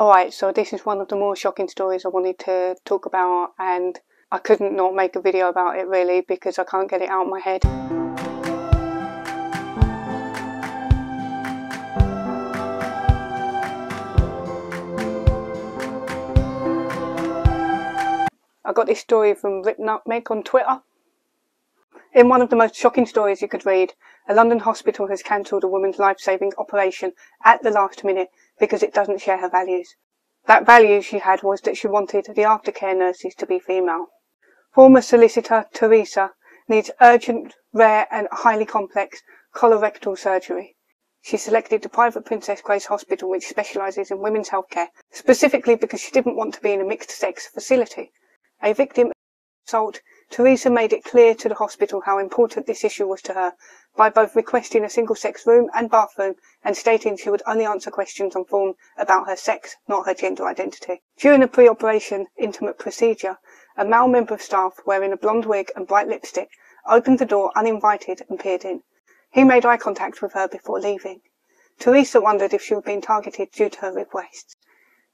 Alright, so this is one of the more shocking stories I wanted to talk about and I couldn't not make a video about it really because I can't get it out of my head. I got this story from Rip Nutmeg on Twitter. In one of the most shocking stories you could read, a London hospital has cancelled a woman's life-saving operation at the last minute because it doesn't share her values. That value she had was that she wanted the aftercare nurses to be female. Former solicitor Teresa needs urgent, rare and highly complex colorectal surgery. She selected the private Princess Grace Hospital which specialises in women's healthcare, specifically because she didn't want to be in a mixed-sex facility. A victim of assault Teresa made it clear to the hospital how important this issue was to her by both requesting a single-sex room and bathroom and stating she would only answer questions on form about her sex, not her gender identity. During a pre-operation intimate procedure, a male member of staff wearing a blonde wig and bright lipstick opened the door uninvited and peered in. He made eye contact with her before leaving. Teresa wondered if she had been targeted due to her requests.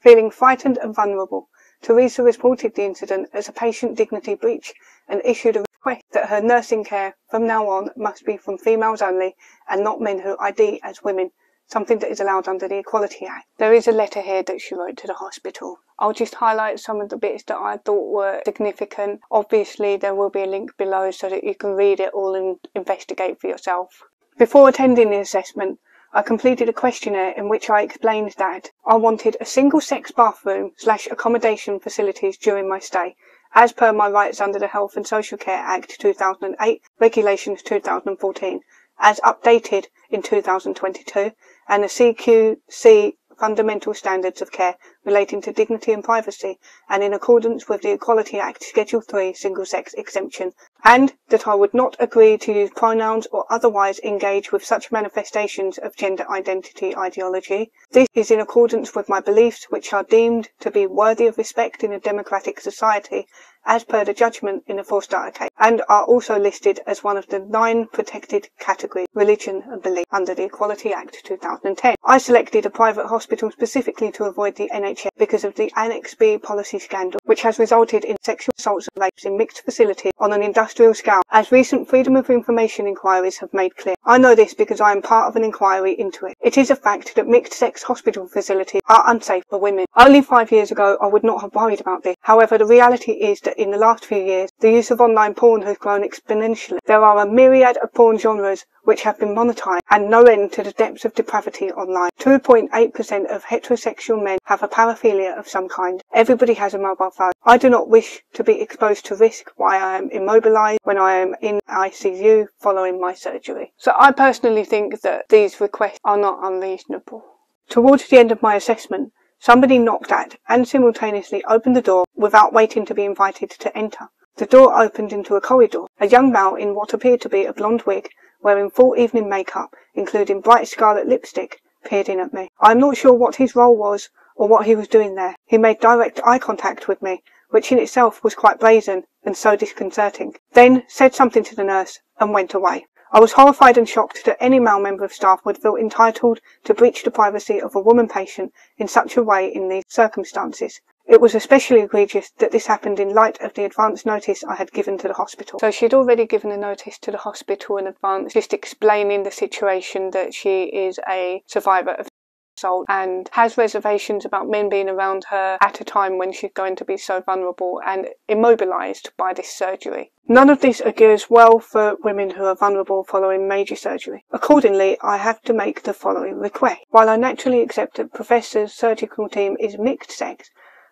Feeling frightened and vulnerable, Teresa reported the incident as a patient dignity breach and issued a request that her nursing care from now on must be from females only and not men who ID as women, something that is allowed under the Equality Act. There is a letter here that she wrote to the hospital. I'll just highlight some of the bits that I thought were significant. Obviously, there will be a link below so that you can read it all and investigate for yourself. Before attending the assessment, I completed a questionnaire in which I explained that I wanted a single-sex bathroom slash accommodation facilities during my stay, as per my rights under the Health and Social Care Act 2008, Regulations 2014, as updated in 2022, and the CQC fundamental standards of care relating to dignity and privacy, and in accordance with the Equality Act Schedule 3 single sex exemption, and that I would not agree to use pronouns or otherwise engage with such manifestations of gender identity ideology. This is in accordance with my beliefs which are deemed to be worthy of respect in a democratic society as per the judgment in the Forstater case, and are also listed as one of the nine protected categories, religion and belief, under the Equality Act 2010. I selected a private hospital specifically to avoid the NHS because of the Annex B policy scandal, which has resulted in sexual assaults and rapes in mixed facilities on an industrial scale, as recent Freedom of Information inquiries have made clear. I know this because I am part of an inquiry into it. It is a fact that mixed-sex hospital facilities are unsafe for women. Only five years ago, I would not have worried about this. However, the reality is that in the last few years, the use of online porn has grown exponentially. There are a myriad of porn genres which have been monetized and no end to the depths of depravity online. 2.8% of heterosexual men have a paraphilia of some kind. Everybody has a mobile phone. I do not wish to be exposed to risk while I am immobilized when I am in ICU following my surgery. So I personally think that these requests are not unreasonable. Towards the end of my assessment, somebody knocked at and simultaneously opened the door without waiting to be invited to enter. The door opened into a corridor. A young male in what appeared to be a blonde wig wearing full evening makeup, including bright scarlet lipstick, peered in at me. I am not sure what his role was or what he was doing there. He made direct eye contact with me, which in itself was quite brazen and so disconcerting, then said something to the nurse and went away. I was horrified and shocked that any male member of staff would feel entitled to breach the privacy of a woman patient in such a way in these circumstances. It was especially egregious that this happened in light of the advance notice I had given to the hospital. So she'd already given a notice to the hospital in advance, just explaining the situation that she is a survivor of assault and has reservations about men being around her at a time when she's going to be so vulnerable and immobilized by this surgery. None of this augurs well for women who are vulnerable following major surgery. Accordingly, I have to make the following request. While I naturally accept that Professor's surgical team is mixed sex,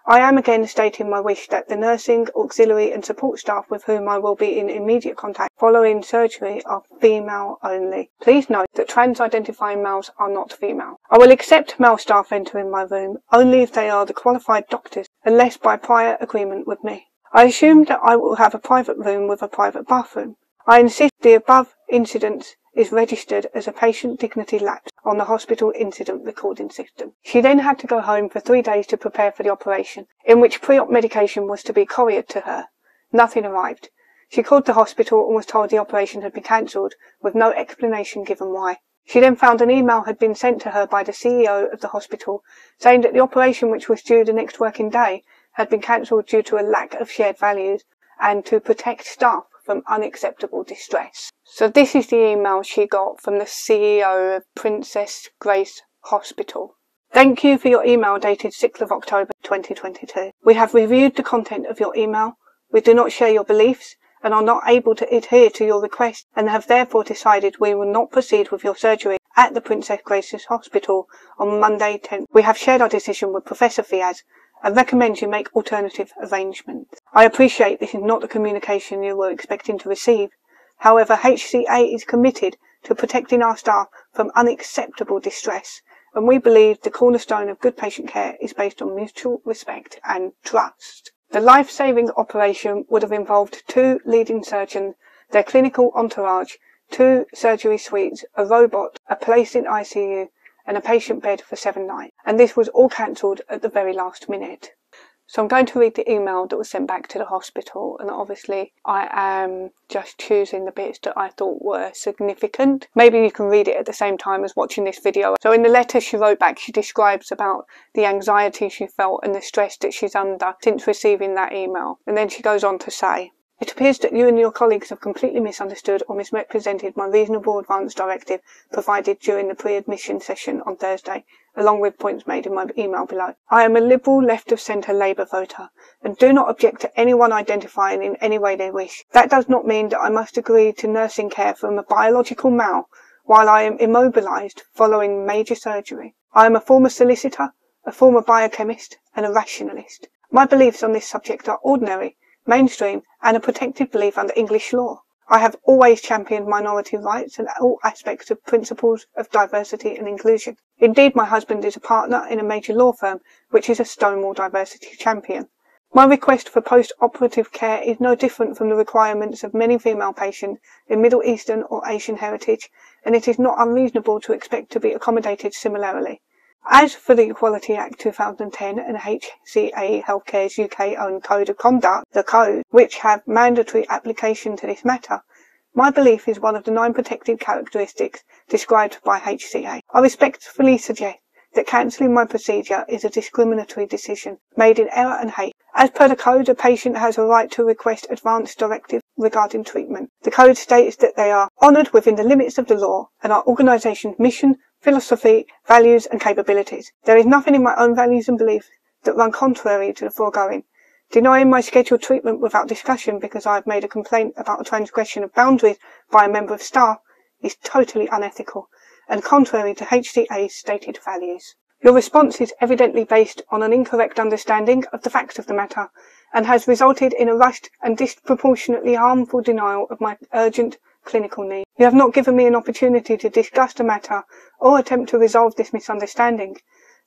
I am again stating my wish that the nursing, auxiliary and support staff with whom I will be in immediate contact following surgery are female only. Please note that trans identifying males are not female. I will accept male staff entering my room only if they are the qualified doctors unless by prior agreement with me. I assume that I will have a private room with a private bathroom. I insist the above incident is registered as a patient dignity lapse on the hospital incident recording system. She then had to go home for three days to prepare for the operation, in which pre-op medication was to be couriered to her. Nothing arrived. She called the hospital and was told the operation had been cancelled, with no explanation given why. She then found an email had been sent to her by the CEO of the hospital saying that the operation which was due the next working day had been cancelled due to a lack of shared values and to protect staff from unacceptable distress. So this is the email she got from the CEO of Princess Grace Hospital. Thank you for your email dated 6th of October 2022. We have reviewed the content of your email. We do not share your beliefs and are not able to adhere to your request and have therefore decided we will not proceed with your surgery at the Princess Grace's Hospital on Monday 10th. We have shared our decision with Professor Fiaz and recommend you make alternative arrangements. I appreciate this is not the communication you were expecting to receive. However, HCA is committed to protecting our staff from unacceptable distress and we believe the cornerstone of good patient care is based on mutual respect and trust. The life-saving operation would have involved two leading surgeons, their clinical entourage, two surgery suites, a robot, a place in ICU, and a patient bed for seven nights. And this was all cancelled at the very last minute. So I'm going to read the email that was sent back to the hospital and obviously I am just choosing the bits that I thought were significant. Maybe you can read it at the same time as watching this video. So in the letter she wrote back she describes about the anxiety she felt and the stress that she's under since receiving that email. And then she goes on to say, it appears that you and your colleagues have completely misunderstood or misrepresented my reasonable advance directive provided during the pre-admission session on Thursday, along with points made in my email below. I am a liberal left of centre Labour voter and do not object to anyone identifying in any way they wish. That does not mean that I must agree to nursing care from a biological male while I am immobilised following major surgery. I am a former solicitor, a former biochemist and a rationalist. My beliefs on this subject are ordinary mainstream, and a protected belief under English law. I have always championed minority rights and all aspects of principles of diversity and inclusion. Indeed, my husband is a partner in a major law firm, which is a Stonewall diversity champion. My request for post-operative care is no different from the requirements of many female patients in Middle Eastern or Asian heritage, and it is not unreasonable to expect to be accommodated similarly. As for the Equality Act 2010 and HCA Healthcare's UK own Code of Conduct, the Code, which have mandatory application to this matter, my belief is one of the nine protected characteristics described by HCA. I respectfully suggest that cancelling my procedure is a discriminatory decision made in error and hate. As per the code, a patient has a right to request advance directives regarding treatment. The code states that they are honoured within the limits of the law and our organisation's mission, philosophy, values and capabilities. There is nothing in my own values and beliefs that run contrary to the foregoing. Denying my scheduled treatment without discussion because I have made a complaint about a transgression of boundaries by a member of staff is totally unethical and contrary to HCA's stated values. Your response is evidently based on an incorrect understanding of the facts of the matter and has resulted in a rushed and disproportionately harmful denial of my urgent clinical need. You have not given me an opportunity to discuss the matter or attempt to resolve this misunderstanding.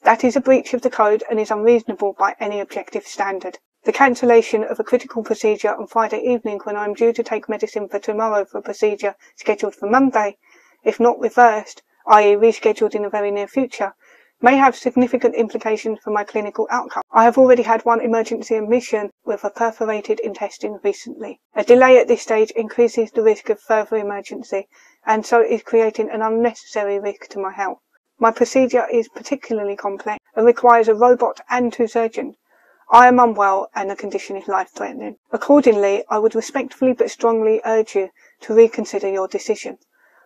That is a breach of the code and is unreasonable by any objective standard. The cancellation of a critical procedure on Friday evening when I am due to take medicine for tomorrow for a procedure scheduled for Monday, if not reversed, i.e. rescheduled in the very near future, may have significant implications for my clinical outcome. I have already had one emergency admission with a perforated intestine recently. A delay at this stage increases the risk of further emergency and so is creating an unnecessary risk to my health. My procedure is particularly complex and requires a robot and two surgeons. I am unwell and the condition is life-threatening. Accordingly, I would respectfully but strongly urge you to reconsider your decision.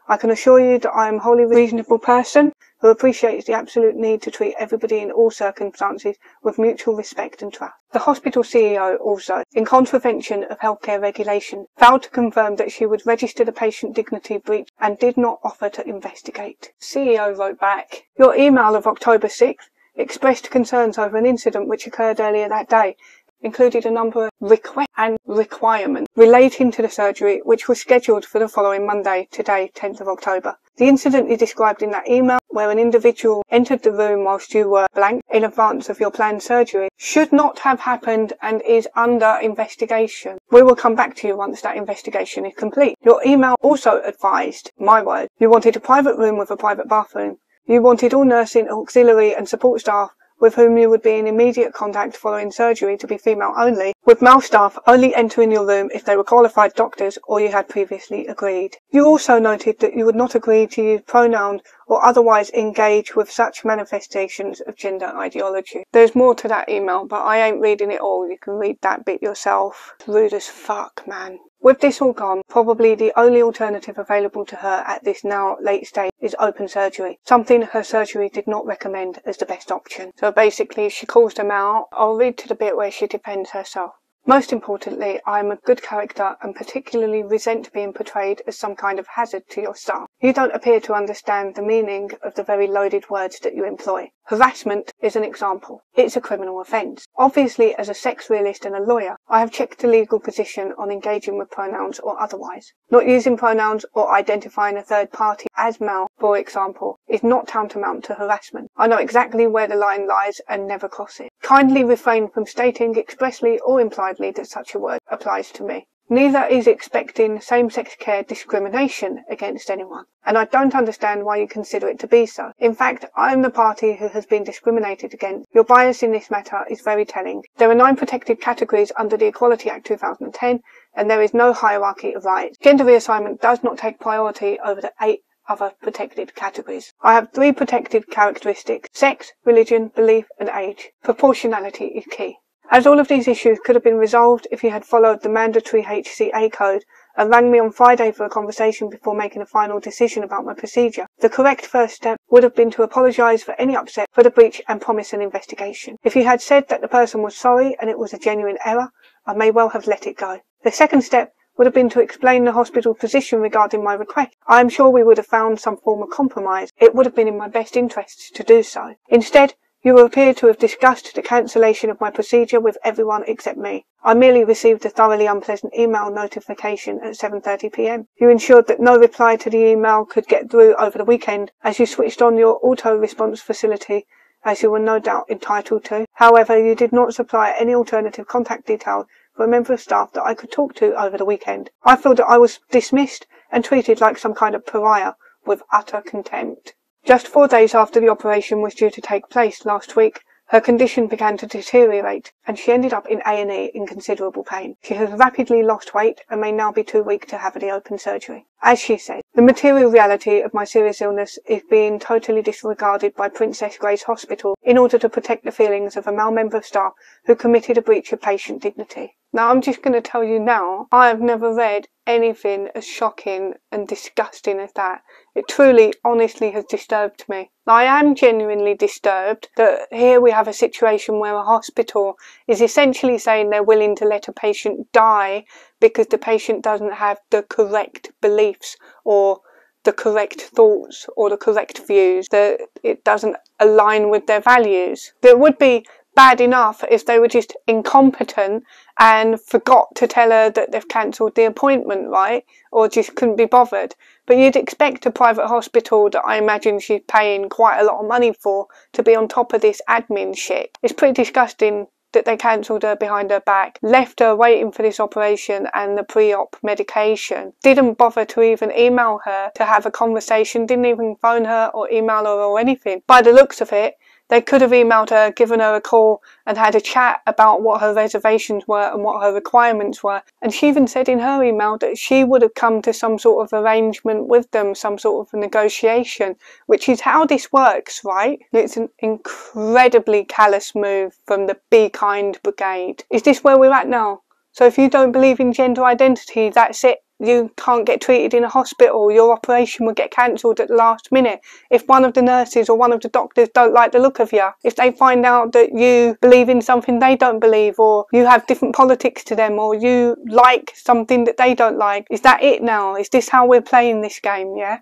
I can assure you that I am a wholly reasonable person who appreciates the absolute need to treat everybody in all circumstances with mutual respect and trust. The hospital CEO also, in contravention of healthcare regulation, failed to confirm that she would register the patient dignity breach and did not offer to investigate. CEO wrote back, Your email of October 6th expressed concerns over an incident which occurred earlier that day included a number of requests and requirements relating to the surgery, which was scheduled for the following Monday, today, 10th of October. The incident is described in that email where an individual entered the room whilst you were blank in advance of your planned surgery should not have happened and is under investigation. We will come back to you once that investigation is complete. Your email also advised, my word, you wanted a private room with a private bathroom. You wanted all nursing, auxiliary and support staff with whom you would be in immediate contact following surgery to be female only, with male staff only entering your room if they were qualified doctors or you had previously agreed. You also noted that you would not agree to use pronouns or otherwise engage with such manifestations of gender ideology. There's more to that email, but I ain't reading it all. You can read that bit yourself. Rude as fuck, man. With this all gone, probably the only alternative available to her at this now late stage is open surgery, something her surgery did not recommend as the best option. So basically, she calls them out. I'll read to the bit where she defends herself. Most importantly, I am a good character and particularly resent being portrayed as some kind of hazard to your staff. You don't appear to understand the meaning of the very loaded words that you employ. Harassment is an example. It's a criminal offence. Obviously, as a sex realist and a lawyer, I have checked the legal position on engaging with pronouns or otherwise. Not using pronouns or identifying a third party as male, for example, is not tantamount to harassment. I know exactly where the line lies and never cross it. Kindly refrain from stating expressly or impliedly that such a word applies to me. Neither is expecting same-sex care discrimination against anyone, and I don't understand why you consider it to be so. In fact, I am the party who has been discriminated against. Your bias in this matter is very telling. There are nine protected categories under the Equality Act 2010, and there is no hierarchy of rights. Gender reassignment does not take priority over the eight other protected categories. I have three protected characteristics sex, religion, belief, and age. Proportionality is key. As all of these issues could have been resolved if you had followed the mandatory HCA code and rang me on Friday for a conversation before making a final decision about my procedure. The correct first step would have been to apologise for any upset for the breach and promise an investigation. If you had said that the person was sorry and it was a genuine error, I may well have let it go. The second step would have been to explain the hospital position regarding my request. I am sure we would have found some form of compromise. It would have been in my best interests to do so. Instead, you appear to have discussed the cancellation of my procedure with everyone except me. I merely received a thoroughly unpleasant email notification at 7.30pm. You ensured that no reply to the email could get through over the weekend as you switched on your auto-response facility as you were no doubt entitled to. However, you did not supply any alternative contact details for a member of staff that I could talk to over the weekend. I feel that I was dismissed and treated like some kind of pariah with utter contempt. Just four days after the operation was due to take place last week, her condition began to deteriorate, and she ended up in A&E in considerable pain. She has rapidly lost weight and may now be too weak to have any open surgery. As she said, the material reality of my serious illness is being totally disregarded by Princess Grace Hospital in order to protect the feelings of a male member of staff who committed a breach of patient dignity. Now, I'm just going to tell you now, I have never read anything as shocking and disgusting as that. It truly, honestly has disturbed me. I am genuinely disturbed that here we have a situation where a hospital is essentially saying they're willing to let a patient die because the patient doesn't have the correct beliefs or the correct thoughts or the correct views, that it doesn't align with their values. There would be bad enough if they were just incompetent and forgot to tell her that they've cancelled the appointment, right? Or just couldn't be bothered. But you'd expect a private hospital that I imagine she's paying quite a lot of money for to be on top of this admin shit. It's pretty disgusting that they cancelled her behind her back, left her waiting for this operation and the pre-op medication, didn't bother to even email her to have a conversation, didn't even phone her or email her or anything. By the looks of it, they could have emailed her, given her a call, and had a chat about what her reservations were and what her requirements were. And she even said in her email that she would have come to some sort of arrangement with them, some sort of negotiation, which is how this works, right? It's an incredibly callous move from the Be Kind Brigade. Is this where we're at now? So if you don't believe in gender identity, that's it you can't get treated in a hospital, your operation will get cancelled at the last minute. If one of the nurses or one of the doctors don't like the look of you, if they find out that you believe in something they don't believe, or you have different politics to them, or you like something that they don't like, is that it now? Is this how we're playing this game, yeah?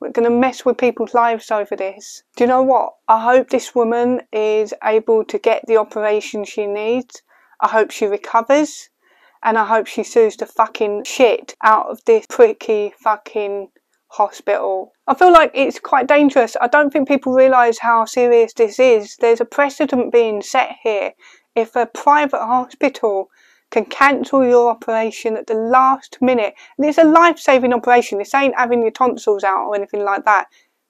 We're going to mess with people's lives over this. Do you know what? I hope this woman is able to get the operation she needs. I hope she recovers and I hope she sues the fucking shit out of this pricky fucking hospital. I feel like it's quite dangerous. I don't think people realise how serious this is. There's a precedent being set here. If a private hospital can cancel your operation at the last minute, and it's a life saving operation, this ain't having your tonsils out or anything like that.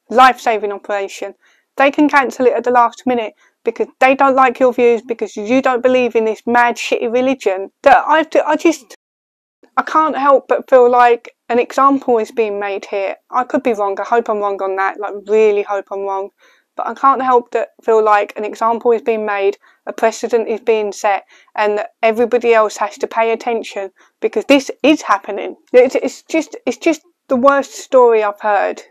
Life saving operation. They can cancel it at the last minute because they don't like your views because you don't believe in this mad shitty religion that I I just I can't help but feel like an example is being made here. I could be wrong. I hope I'm wrong on that. Like really hope I'm wrong. But I can't help but feel like an example is being made, a precedent is being set, and that everybody else has to pay attention because this is happening. It's, it's just it's just the worst story I've heard.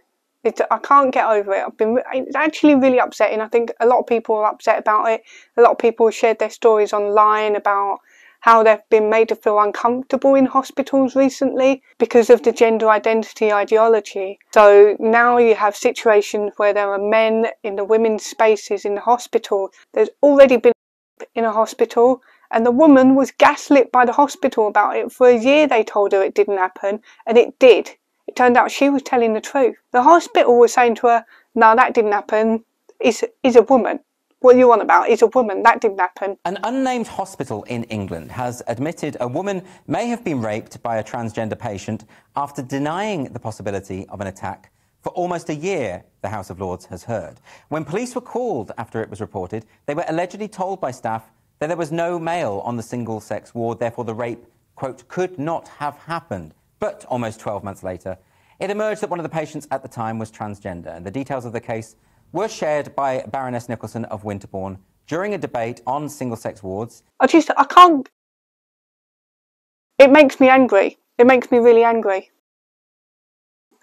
It's, I can't get over it. I've been it's actually really upsetting. I think a lot of people are upset about it. A lot of people shared their stories online about how they've been made to feel uncomfortable in hospitals recently because of the gender identity ideology. So now you have situations where there are men in the women's spaces in the hospital. There's already been in a hospital and the woman was gaslit by the hospital about it. For a year they told her it didn't happen and it did. It turned out she was telling the truth. The hospital was saying to her, no, that didn't happen. Is is a woman. What are you want about is a woman. That didn't happen. An unnamed hospital in England has admitted a woman may have been raped by a transgender patient after denying the possibility of an attack for almost a year, the House of Lords has heard. When police were called after it was reported, they were allegedly told by staff that there was no male on the single sex ward, therefore the rape, quote, could not have happened. But almost 12 months later, it emerged that one of the patients at the time was transgender, and the details of the case were shared by Baroness Nicholson of Winterbourne during a debate on single sex wards. I just, I can't. It makes me angry. It makes me really angry.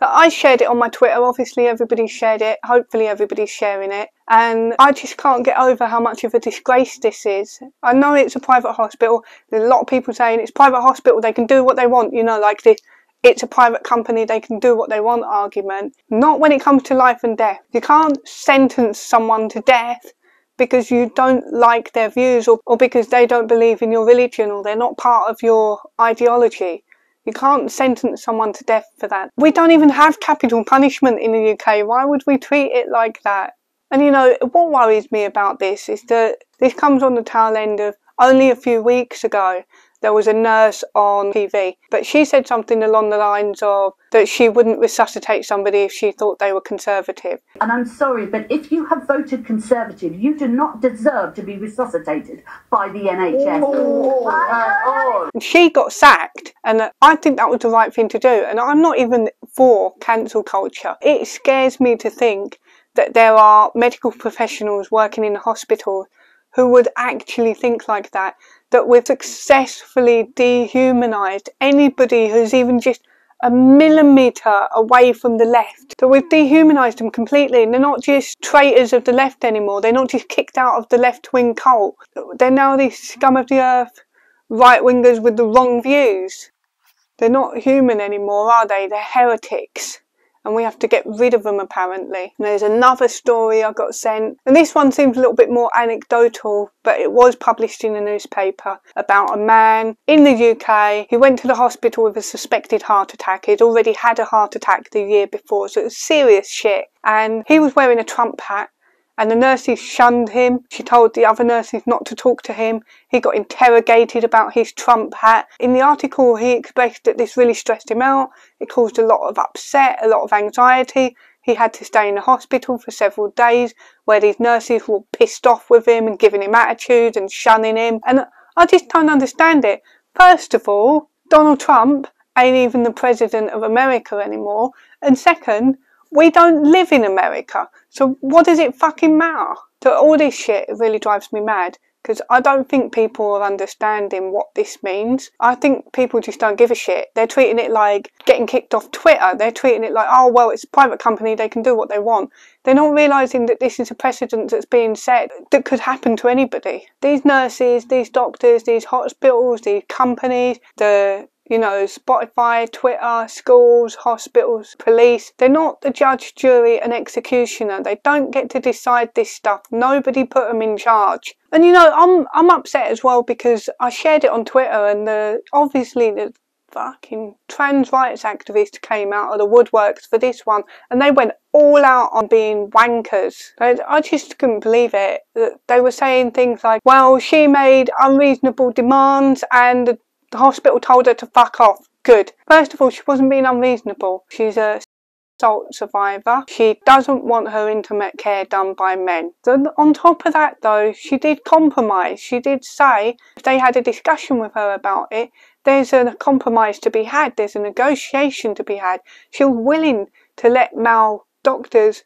I shared it on my Twitter. Obviously, everybody shared it. Hopefully, everybody's sharing it. And I just can't get over how much of a disgrace this is. I know it's a private hospital. There's a lot of people saying it's private hospital. They can do what they want. You know, like this. It's a private company. They can do what they want. Argument. Not when it comes to life and death. You can't sentence someone to death because you don't like their views or, or because they don't believe in your religion or they're not part of your ideology. You can't sentence someone to death for that. We don't even have capital punishment in the UK. Why would we treat it like that? And you know, what worries me about this is that this comes on the tail end of only a few weeks ago there was a nurse on TV, but she said something along the lines of that she wouldn't resuscitate somebody if she thought they were conservative. And I'm sorry, but if you have voted conservative, you do not deserve to be resuscitated by the NHS. Oh, oh. She got sacked, and I think that was the right thing to do. And I'm not even for cancel culture. It scares me to think that there are medical professionals working in the hospital who would actually think like that that we've successfully dehumanized anybody who's even just a millimeter away from the left. So we've dehumanized them completely. And they're not just traitors of the left anymore. They're not just kicked out of the left wing cult. They're now these scum of the earth right wingers with the wrong views. They're not human anymore, are they? They're heretics and we have to get rid of them apparently. And there's another story I got sent, and this one seems a little bit more anecdotal, but it was published in a newspaper about a man in the UK who went to the hospital with a suspected heart attack. He'd already had a heart attack the year before, so it was serious shit. And he was wearing a Trump hat and the nurses shunned him. She told the other nurses not to talk to him. He got interrogated about his Trump hat. In the article, he expressed that this really stressed him out. It caused a lot of upset, a lot of anxiety. He had to stay in the hospital for several days where these nurses were pissed off with him and giving him attitude and shunning him. And I just don't understand it. First of all, Donald Trump ain't even the president of America anymore. And second, we don't live in America. So what does it fucking matter? So all this shit really drives me mad because I don't think people are understanding what this means. I think people just don't give a shit. They're treating it like getting kicked off Twitter. They're treating it like, oh, well, it's a private company, they can do what they want. They're not realising that this is a precedent that's being set that could happen to anybody. These nurses, these doctors, these hospitals, these companies, the you know, Spotify, Twitter, schools, hospitals, police. They're not the judge, jury, and executioner. They don't get to decide this stuff. Nobody put them in charge. And you know, I'm I'm upset as well because I shared it on Twitter, and the obviously the fucking trans rights activists came out of the woodworks for this one, and they went all out on being wankers. I, I just couldn't believe it. They were saying things like, "Well, she made unreasonable demands, and the the hospital told her to fuck off. Good. First of all, she wasn't being unreasonable. She's a assault survivor. She doesn't want her intimate care done by men. On top of that though, she did compromise. She did say if they had a discussion with her about it, there's a compromise to be had, there's a negotiation to be had. She was willing to let male doctors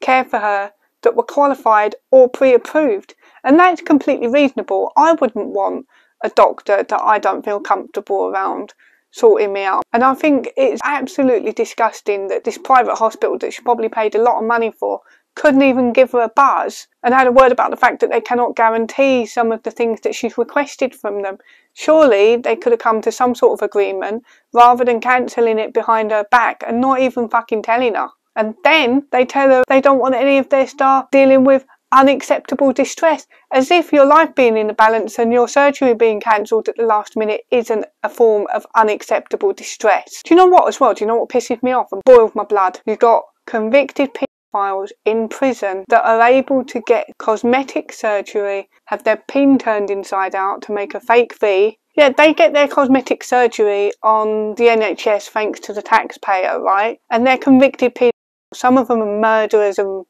care for her that were qualified or pre-approved. And that's completely reasonable. I wouldn't want a doctor that I don't feel comfortable around sorting me out. And I think it's absolutely disgusting that this private hospital that she probably paid a lot of money for couldn't even give her a buzz and had a word about the fact that they cannot guarantee some of the things that she's requested from them. Surely they could have come to some sort of agreement rather than cancelling it behind her back and not even fucking telling her. And then they tell her they don't want any of their staff dealing with unacceptable distress, as if your life being in the balance and your surgery being cancelled at the last minute isn't a form of unacceptable distress. Do you know what as well? Do you know what pisses me off and boils my blood? You've got convicted pedophiles in prison that are able to get cosmetic surgery, have their pin turned inside out to make a fake V. Yeah, they get their cosmetic surgery on the NHS thanks to the taxpayer, right? And they're convicted pedophiles. Some of them are murderers and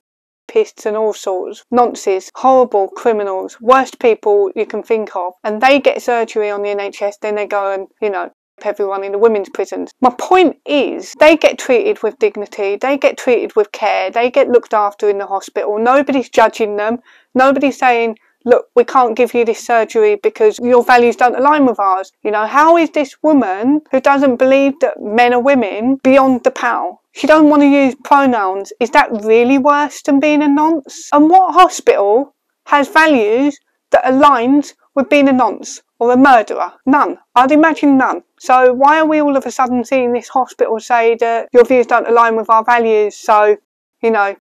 rapists and all sorts, nonces, horrible criminals, worst people you can think of, and they get surgery on the NHS, then they go and, you know, everyone in the women's prisons. My point is, they get treated with dignity, they get treated with care, they get looked after in the hospital. Nobody's judging them, nobody's saying, look, we can't give you this surgery because your values don't align with ours. You know, how is this woman who doesn't believe that men are women beyond the pale? She doesn't want to use pronouns. Is that really worse than being a nonce? And what hospital has values that aligns with being a nonce or a murderer? None. I'd imagine none. So why are we all of a sudden seeing this hospital say that your views don't align with our values? So, you know,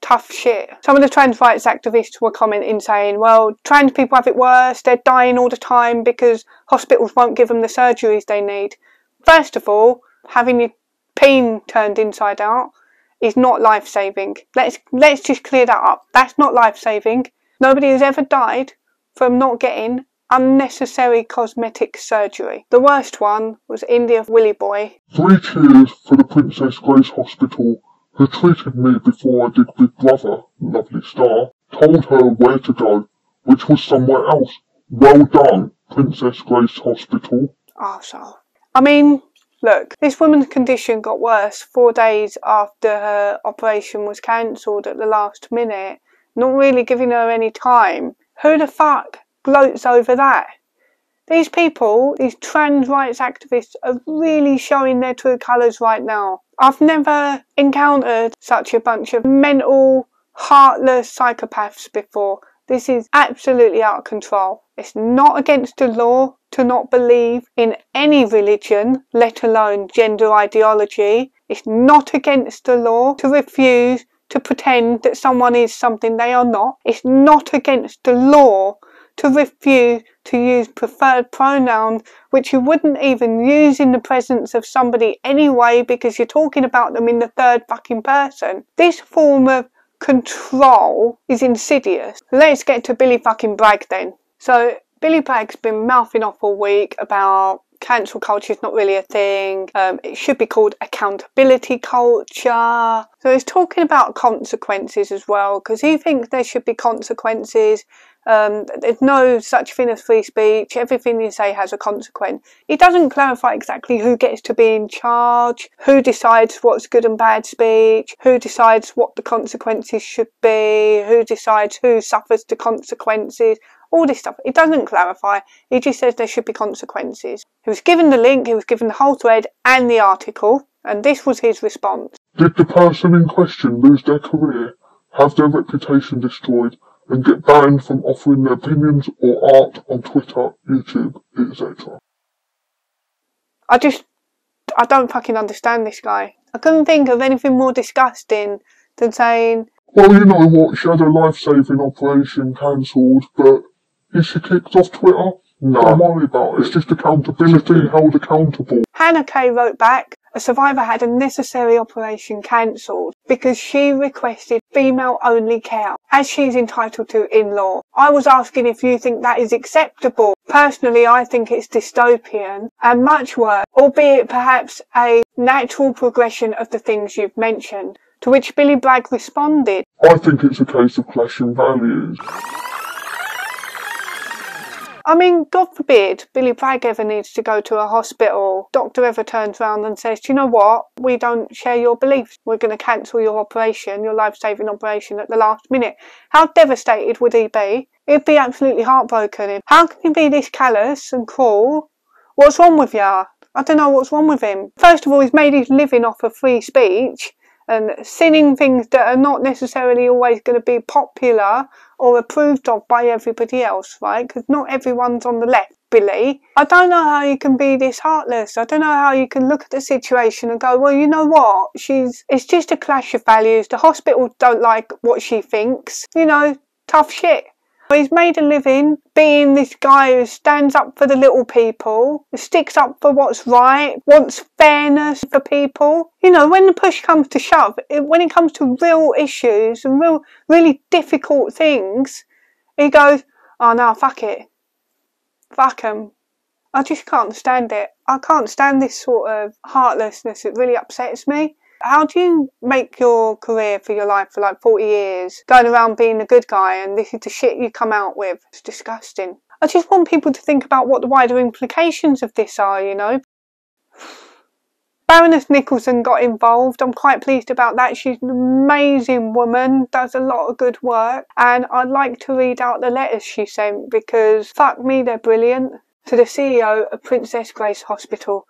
tough shit. Some of the trans rights activists were commenting saying, well, trans people have it worse, they're dying all the time because hospitals won't give them the surgeries they need. First of all, having your peen turned inside out is not life saving. Let's let's just clear that up. That's not life saving. Nobody has ever died from not getting unnecessary cosmetic surgery. The worst one was India Willoughby. Three cheers for the Princess Grace Hospital who treated me before I did Big Brother, lovely star, told her where to go, which was somewhere else. Well done, Princess Grace Hospital. Arsehole. I mean, look, this woman's condition got worse four days after her operation was cancelled at the last minute, not really giving her any time. Who the fuck gloats over that? These people, these trans rights activists, are really showing their true colours right now. I've never encountered such a bunch of mental, heartless psychopaths before. This is absolutely out of control. It's not against the law to not believe in any religion, let alone gender ideology. It's not against the law to refuse to pretend that someone is something they are not. It's not against the law to refuse to use preferred pronouns which you wouldn't even use in the presence of somebody anyway because you're talking about them in the third fucking person. This form of control is insidious. Let's get to Billy fucking Bragg then. So Billy Bragg's been mouthing off all week about cancel culture is not really a thing. Um, it should be called accountability culture. So he's talking about consequences as well because he thinks there should be consequences. Um, there's no such thing as free speech. Everything you say has a consequence. He doesn't clarify exactly who gets to be in charge, who decides what's good and bad speech, who decides what the consequences should be, who decides who suffers the consequences all this stuff. It doesn't clarify, it just says there should be consequences. He was given the link, he was given the whole thread and the article, and this was his response. Did the person in question lose their career, have their reputation destroyed, and get banned from offering their opinions or art on Twitter, YouTube, etc. I just, I don't fucking understand this guy. I couldn't think of anything more disgusting than saying, Well, you know what, she had a life-saving operation cancelled, but is she kicked off Twitter? No. Don't worry about it. It's just accountability, held accountable. Hannah Kay wrote back, a survivor had a necessary operation cancelled because she requested female only care, as she is entitled to in law. I was asking if you think that is acceptable. Personally, I think it's dystopian and much worse, albeit perhaps a natural progression of the things you've mentioned. To which Billy Bragg responded, I think it's a case of clashing values. I mean, God forbid Billy Bragg ever needs to go to a hospital. Doctor ever turns around and says, Do you know what? We don't share your beliefs. We're going to cancel your operation, your life saving operation at the last minute. How devastated would he be? He'd be absolutely heartbroken. How can you be this callous and cruel? What's wrong with ya? I don't know what's wrong with him. First of all, he's made his living off of free speech and sinning things that are not necessarily always going to be popular or approved of by everybody else, right? Because not everyone's on the left, Billy. I don't know how you can be this heartless. I don't know how you can look at the situation and go, well, you know what? She's, it's just a clash of values. The hospital don't like what she thinks. You know, tough shit. He's made a living being this guy who stands up for the little people, who sticks up for what's right, wants fairness for people. You know, when the push comes to shove, when it comes to real issues and real, really difficult things, he goes, oh no, fuck it. Fuck 'em. I just can't stand it. I can't stand this sort of heartlessness. It really upsets me. How do you make your career for your life for like 40 years going around being a good guy and this is the shit you come out with? It's disgusting. I just want people to think about what the wider implications of this are, you know. Baroness Nicholson got involved. I'm quite pleased about that. She's an amazing woman, does a lot of good work, and I'd like to read out the letters she sent because fuck me, they're brilliant. To the CEO of Princess Grace Hospital,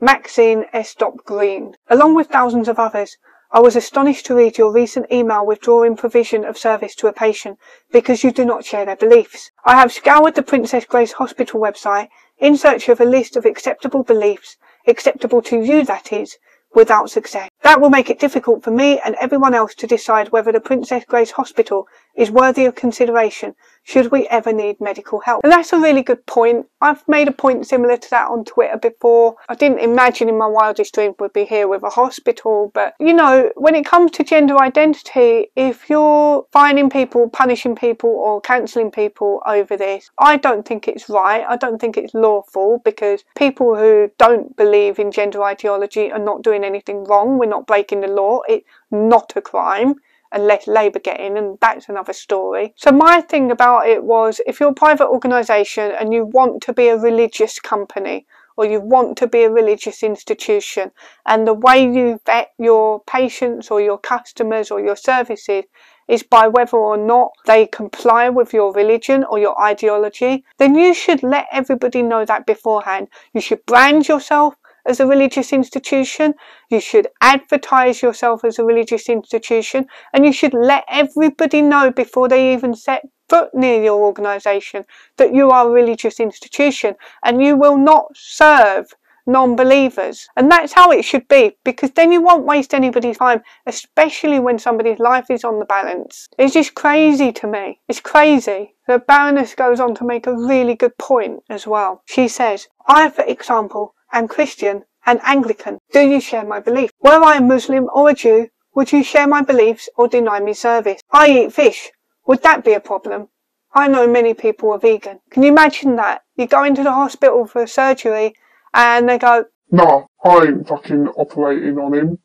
Maxine S. Green. Along with thousands of others, I was astonished to read your recent email withdrawing provision of service to a patient because you do not share their beliefs. I have scoured the Princess Grace Hospital website in search of a list of acceptable beliefs, acceptable to you that is, without success. That will make it difficult for me and everyone else to decide whether the Princess Grace Hospital is worthy of consideration should we ever need medical help. And that's a really good point. I've made a point similar to that on Twitter before. I didn't imagine in my wildest dreams we'd be here with a hospital, but you know, when it comes to gender identity, if you're fining people, punishing people, or cancelling people over this, I don't think it's right. I don't think it's lawful because people who don't believe in gender ideology are not doing anything wrong. We're not breaking the law. It's not a crime and let Labour get in, and that's another story. So my thing about it was if you're a private organisation and you want to be a religious company or you want to be a religious institution and the way you vet your patients or your customers or your services is by whether or not they comply with your religion or your ideology, then you should let everybody know that beforehand. You should brand yourself as a religious institution. You should advertise yourself as a religious institution and you should let everybody know before they even set foot near your organisation that you are a religious institution and you will not serve non-believers. And that's how it should be because then you won't waste anybody's time especially when somebody's life is on the balance. It's just crazy to me. It's crazy. The baroness goes on to make a really good point as well. She says i for example am Christian and Anglican. Do you share my belief? Were I a Muslim or a Jew, would you share my beliefs or deny me service? I eat fish. Would that be a problem? I know many people are vegan. Can you imagine that? You go into the hospital for surgery and they go, No, I ain't fucking operating on him.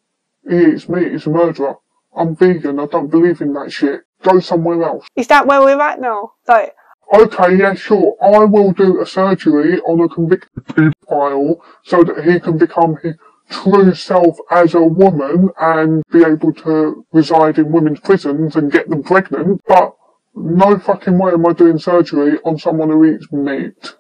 He eats meat, he's a murderer. I'm vegan, I don't believe in that shit. Go somewhere else. Is that where we're at now? Like, Okay, yeah, sure. I will do a surgery on a convicted paedophile so that he can become his true self as a woman and be able to reside in women's prisons and get them pregnant. But no fucking way am I doing surgery on someone who eats meat.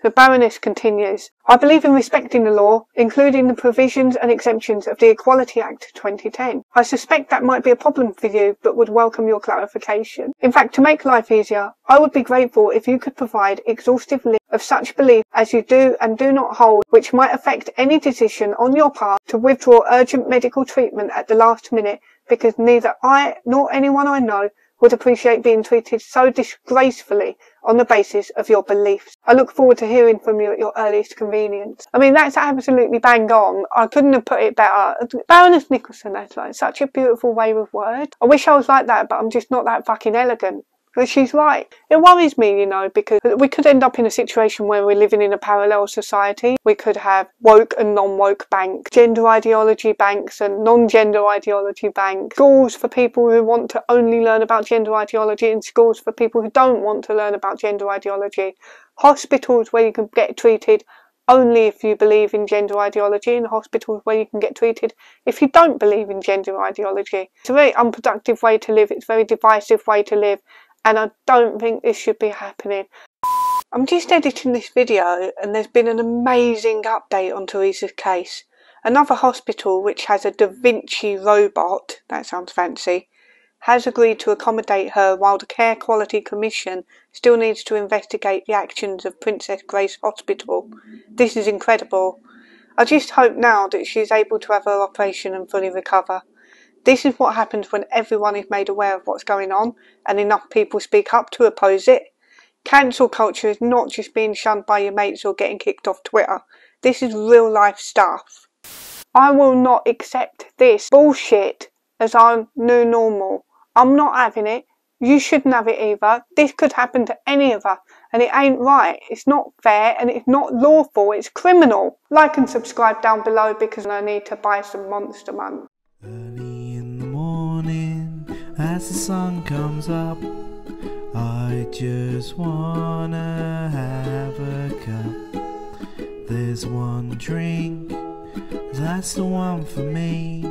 The Baroness continues, I believe in respecting the law, including the provisions and exemptions of the Equality Act 2010. I suspect that might be a problem for you, but would welcome your clarification. In fact, to make life easier, I would be grateful if you could provide exhaustive list of such belief as you do and do not hold, which might affect any decision on your part to withdraw urgent medical treatment at the last minute, because neither I nor anyone I know would appreciate being treated so disgracefully on the basis of your beliefs. I look forward to hearing from you at your earliest convenience. I mean, that's absolutely bang on. I couldn't have put it better. Baroness Nicholson, that's like such a beautiful way of word. I wish I was like that, but I'm just not that fucking elegant. But she's right. It worries me, you know, because we could end up in a situation where we're living in a parallel society. We could have woke and non-woke banks, gender ideology banks and non-gender ideology banks, schools for people who want to only learn about gender ideology and schools for people who don't want to learn about gender ideology, hospitals where you can get treated only if you believe in gender ideology and hospitals where you can get treated if you don't believe in gender ideology. It's a very unproductive way to live, it's a very divisive way to live, and I don't think this should be happening. I'm just editing this video and there's been an amazing update on Teresa's case. Another hospital which has a Da Vinci robot, that sounds fancy, has agreed to accommodate her while the Care Quality Commission still needs to investigate the actions of Princess Grace Hospital. This is incredible. I just hope now that she's able to have her operation and fully recover. This is what happens when everyone is made aware of what's going on and enough people speak up to oppose it. Cancel culture is not just being shunned by your mates or getting kicked off Twitter. This is real life stuff. I will not accept this bullshit as our new normal. I'm not having it. You shouldn't have it either. This could happen to any of us, and it ain't right. It's not fair, and it's not lawful. It's criminal. Like and subscribe down below because I need to buy some Monster Munch. Morning, as the sun comes up, I just wanna have a cup. There's one drink, that's the one for me.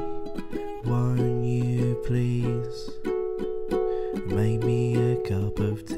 Won't you please make me a cup of tea?